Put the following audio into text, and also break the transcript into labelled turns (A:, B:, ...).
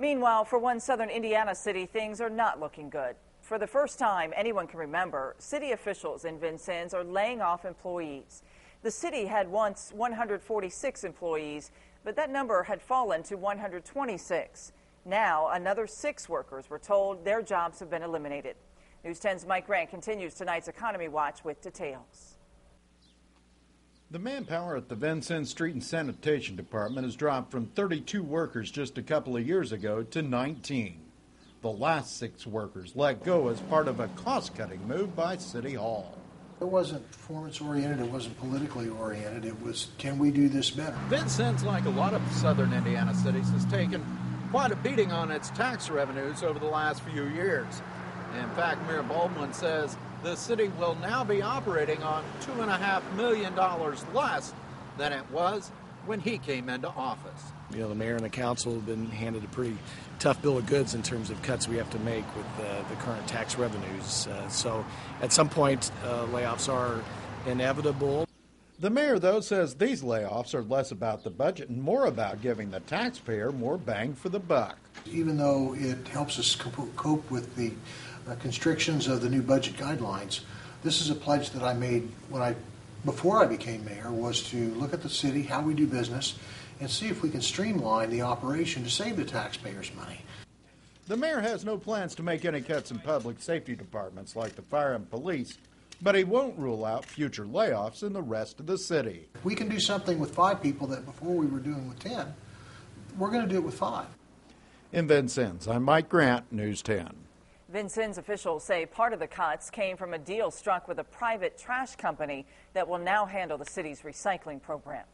A: Meanwhile, for one southern Indiana city, things are not looking good. For the first time anyone can remember, city officials in Vincennes are laying off employees. The city had once 146 employees, but that number had fallen to 126. Now, another six workers were told their jobs have been eliminated. News 10's Mike Grant continues tonight's Economy Watch with details.
B: The manpower at the Vincennes Street and Sanitation Department has dropped from 32 workers just a couple of years ago to 19. The last six workers let go as part of a cost cutting move by City Hall.
C: It wasn't performance oriented, it wasn't politically oriented, it was can we do this better?
D: Vincennes, like a lot of southern Indiana cities, has taken quite a beating on its tax revenues over the last few years. In fact, Mayor Baldwin says the city will now be operating on $2.5 million less than it was when he came into office.
E: You know, the mayor and the council have been handed a pretty tough bill of goods in terms of cuts we have to make with uh, the current tax revenues. Uh, so at some point, uh, layoffs are inevitable.
B: The mayor, though, says these layoffs are less about the budget and more about giving the taxpayer more bang for the buck.
C: Even though it helps us cope with the uh, constrictions of the new budget guidelines. This is a pledge that I made when I, before I became mayor, was to look at the city, how we do business, and see if we can streamline the operation to save the taxpayers money.
B: The mayor has no plans to make any cuts in public safety departments like the fire and police, but he won't rule out future layoffs in the rest of the city.
C: If we can do something with five people that before we were doing with ten, we're going to do it with five.
B: In Vincennes, I'm Mike Grant, News 10.
A: Vincennes officials say part of the cuts came from a deal struck with a private trash company that will now handle the city's recycling program.